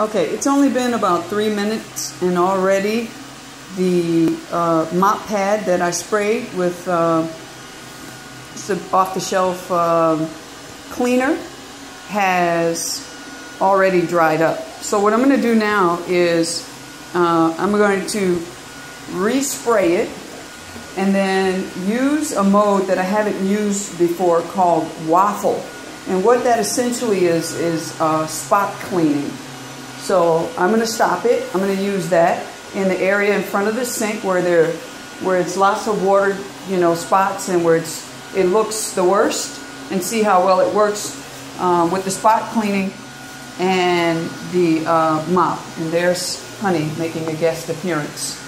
Okay, it's only been about three minutes and already the uh, mop pad that I sprayed with uh, off-the-shelf uh, cleaner has already dried up. So what I'm going to do now is uh, I'm going to respray it and then use a mode that I haven't used before called waffle. And what that essentially is, is uh, spot cleaning. So I'm going to stop it. I'm going to use that in the area in front of the sink where there, where it's lots of water, you know, spots and where it's, it looks the worst and see how well it works um, with the spot cleaning and the uh, mop. And there's Honey making a guest appearance.